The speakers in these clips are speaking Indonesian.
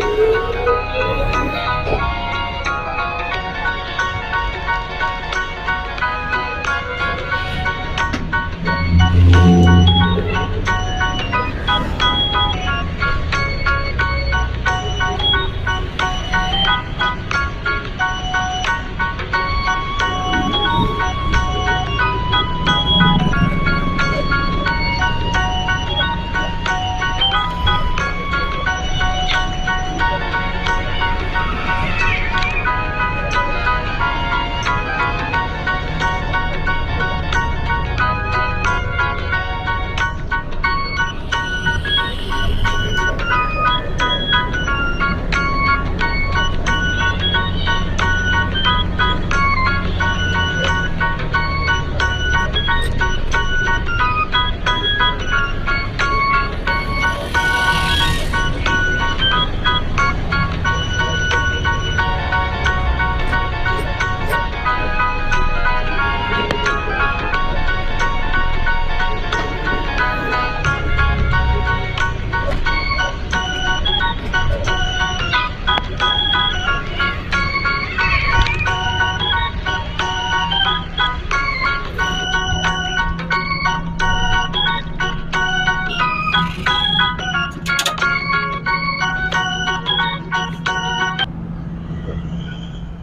Thank you.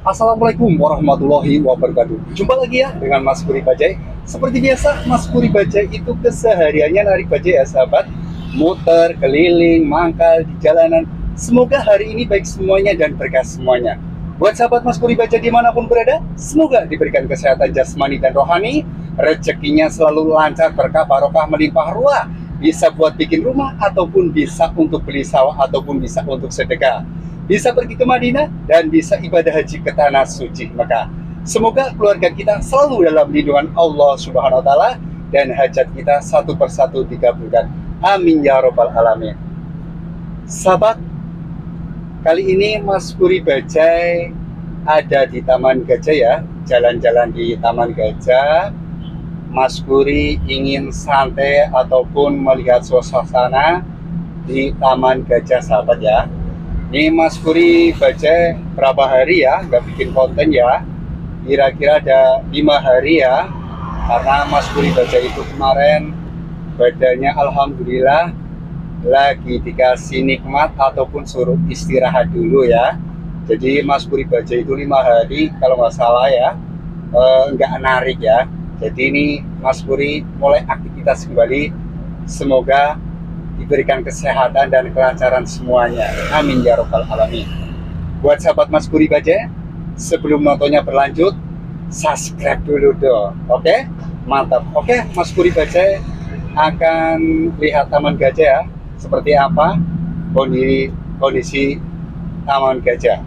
Assalamualaikum warahmatullahi wabarakatuh. Jumpa lagi ya dengan Mas Puri Bajai. Seperti biasa Mas Puri Bajai itu kesehariannya narik bajai ya sahabat. Muter, keliling, mangkal di jalanan. Semoga hari ini baik semuanya dan berkah semuanya. Buat sahabat Mas Puri Bajai di mana pun berada Semoga diberikan kesehatan jasmani dan rohani. Rezekinya selalu lancar berkah barokah melimpah ruah. Bisa buat bikin rumah ataupun bisa untuk beli sawah ataupun bisa untuk sedekah bisa pergi ke Madinah dan bisa ibadah haji ke tanah suci Mekah. Semoga keluarga kita selalu dalam lindungan Allah Subhanahu wa taala dan hajat kita satu persatu dikabulkan. Amin ya robbal alamin. Sahabat, kali ini Mas Puri Bajai ada di Taman Gajah ya, jalan-jalan di Taman Gajah. Mas Puri ingin santai ataupun melihat suasana di Taman Gajah sahabat ya ini Mas Puri baca berapa hari ya, nggak bikin konten ya. Kira-kira ada lima hari ya, karena Mas Puri baca itu kemarin badannya Alhamdulillah lagi dikasih nikmat ataupun suruh istirahat dulu ya. Jadi Mas Puri baca itu lima hari kalau nggak salah ya, eh, nggak narik ya. Jadi ini Mas Puri mulai aktivitas kembali. Semoga diberikan kesehatan dan kelancaran semuanya. Amin ya robbal alamin. Buat sahabat Mas Puri Baja, sebelum nontonnya berlanjut, subscribe dulu dong. Oke? Mantap. Oke, Mas Puri Baja akan lihat Taman Gajah ya. Seperti apa kondisi, kondisi Taman Gajah.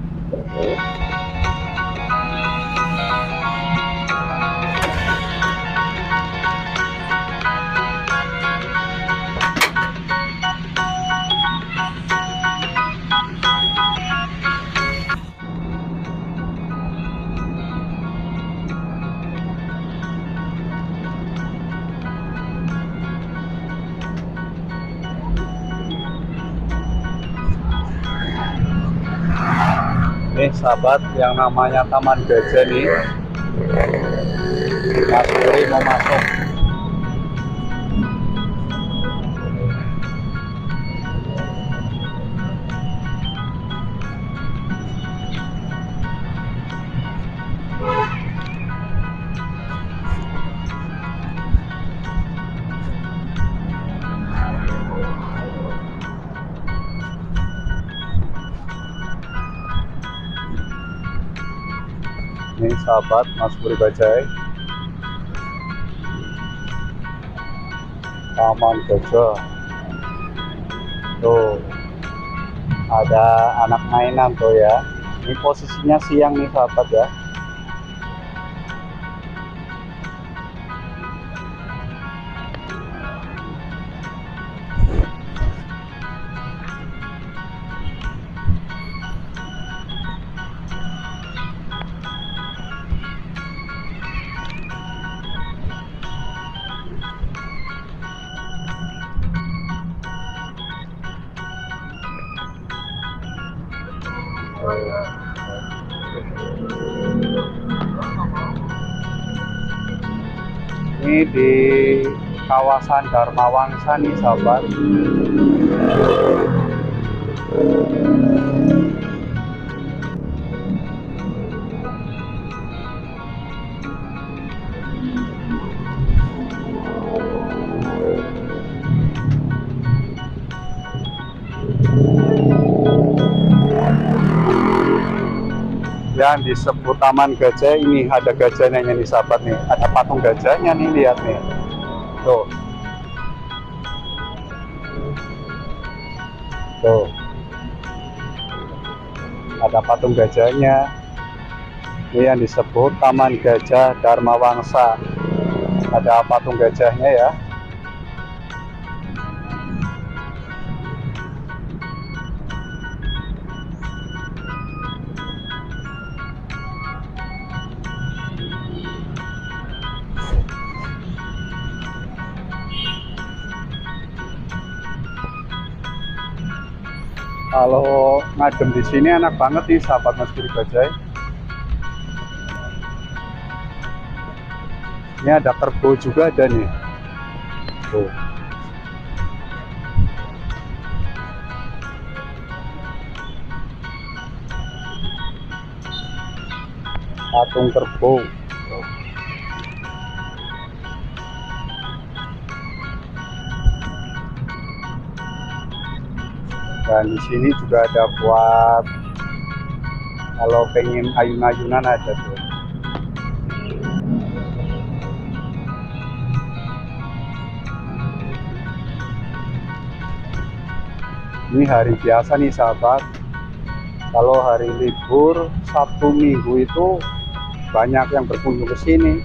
Ini sahabat yang namanya Taman Gajah nih. Mas Puri mau masuk. Sahabat Mas Puri Bajai. Taman Gajah. Tuh. Ada anak mainan tuh ya. Ini posisinya siang nih sahabat ya. Ini di kawasan Dharma nih sahabat. Yang disebut Taman Gajah ini ada gajahnya nih sahabat nih. Ada patung gajahnya nih lihat nih. Tuh. Tuh. Ada patung gajahnya. Ini yang disebut Taman Gajah Dharma Wangsa. Ada patung gajahnya ya Kalau ngadem di sini enak banget nih sahabat Mas Giri Bajai. Ini ada kerbau juga ada nih. Tuh. Patung kerbau. Dan di sini juga ada buat kalau pengen ayun-ayunan ada tuh. Ini hari biasa nih sahabat. Kalau hari libur Sabtu Minggu itu banyak yang berkunjung ke sini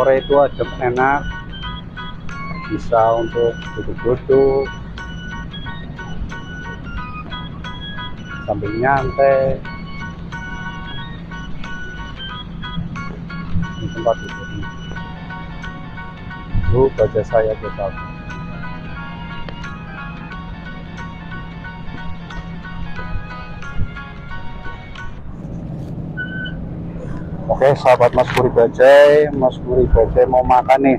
sore itu adem enak. Bisa untuk duduk-duduk. Sambil nyantai. Di tempat itu. Baca saya ke satu Oke sahabat Mas Puri Bajai Mas Puri Bajai mau makan nih.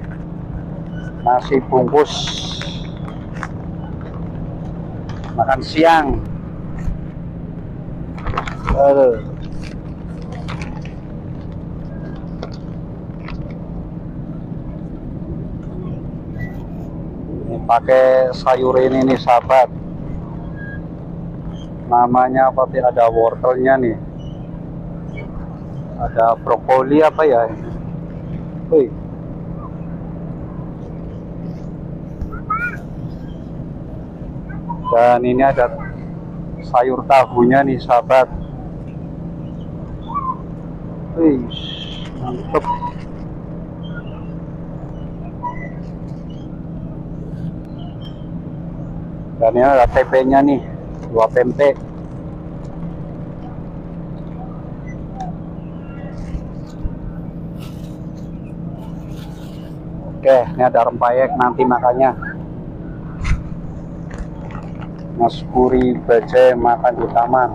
Nasi bungkus. Makan siang. Aduh. ini pakai sayur ini nih sahabat. Namanya apa? Sih ada wortelnya nih ada brokoli apa ya? Wih. dan ini ada sayur tahunya nih sahabat. Wih, mantep. Dan ini ada tempe-nya nih dua tempe Oke, ini ada rempayek nanti makannya. Mas Puri Bajai makan di taman.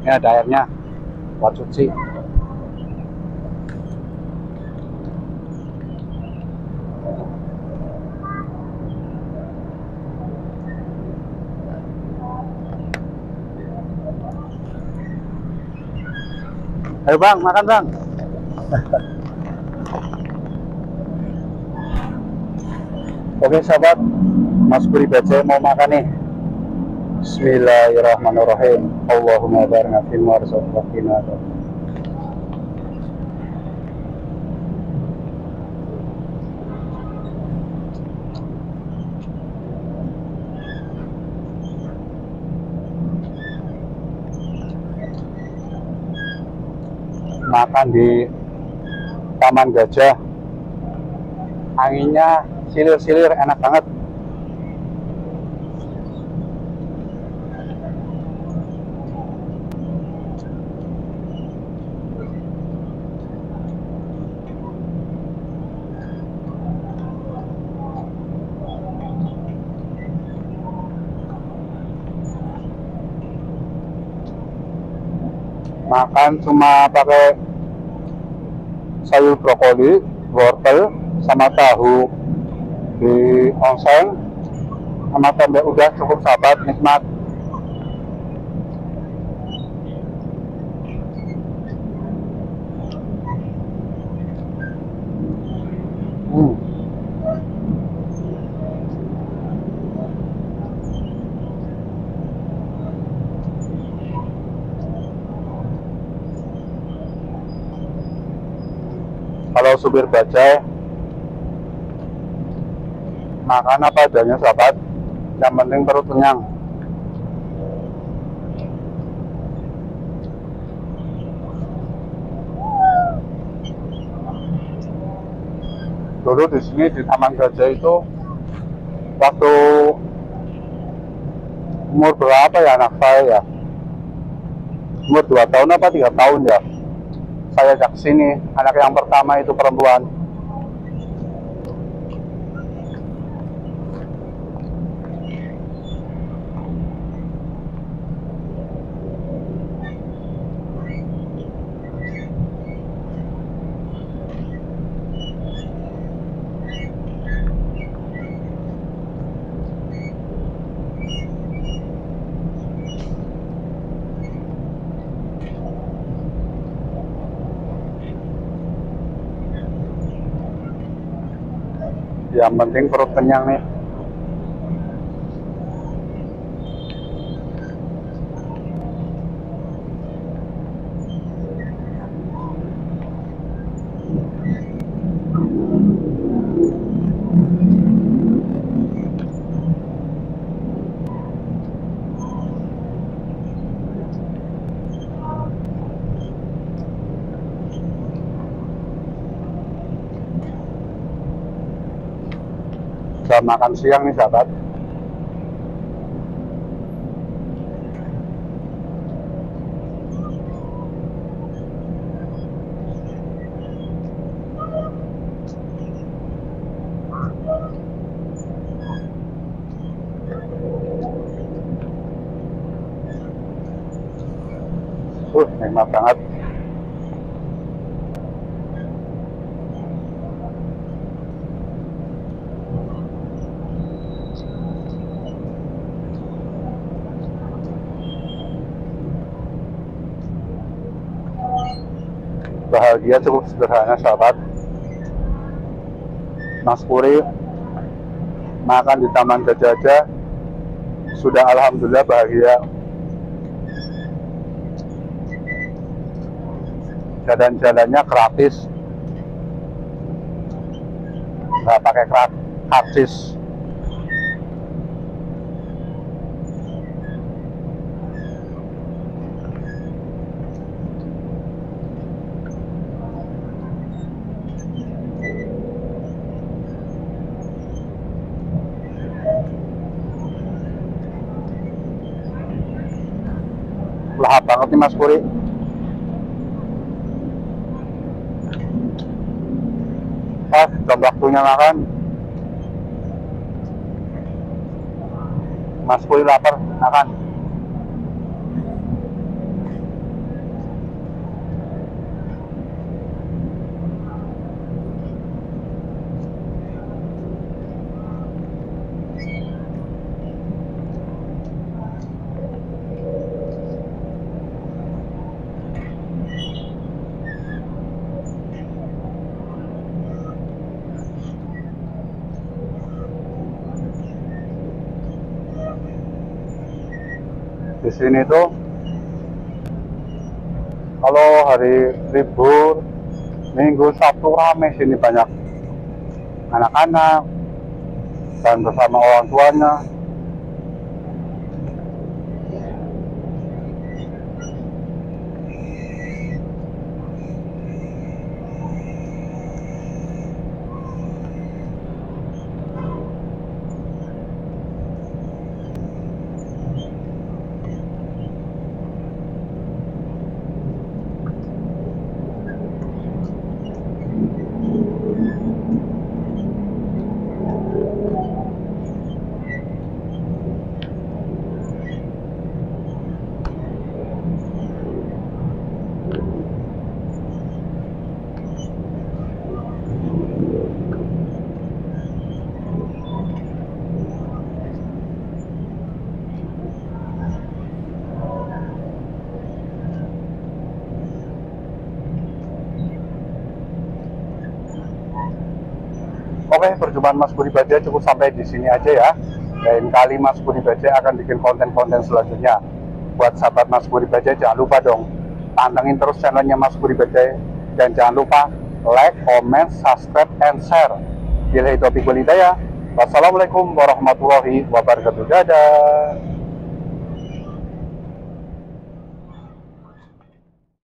Ini ada airnya, buat cuci. Ayo bang, makan bang. Oke sahabat, Mas Buri Baca mau makan nih. Bismillahirrahmanirrahim. Allahumma barik fi marzaqina. makan di Taman Gajah. Anginnya silir-silir enak banget. Makan cuma pakai sayur brokoli, wortel, sama tahu di ongseng sama tempe. Udah cukup sahabat nikmat hmm. kalau supir bajai. Makan apa adanya sahabat. Yang penting perut kenyang. Dulu di sini di Taman Gajah itu waktu umur berapa ya anak saya ya? Umur 2 tahun apa tiga tahun ya saya ajak sini anak yang pertama itu perempuan yang penting perut kenyang nih makan siang nih sahabat Uh, nikmat banget. Bahagia cukup sederhana sahabat. Mas Puri makan di Taman Gajah sudah Alhamdulillah bahagia. Jalan-jalannya gratis. Nggak pakai karcis lahap banget nih Mas Puri. Pas jam waktunya makan. Mas Puri lapar makan di sini tuh kalau hari libur minggu sabtu rame sini banyak anak-anak dan bersama orang tuanya Oke, perjumpaan Mas Budi Bajai cukup sampai di sini aja ya. Lain kali Mas Budi Bajai akan bikin konten-konten selanjutnya. Buat sahabat Mas Budi Bajai jangan lupa dong pantengin terus channelnya Mas Budi Bajai dan jangan lupa like, comment, subscribe, and share. Bila itu ya. Wassalamualaikum warahmatullahi wabarakatuh. Dadah.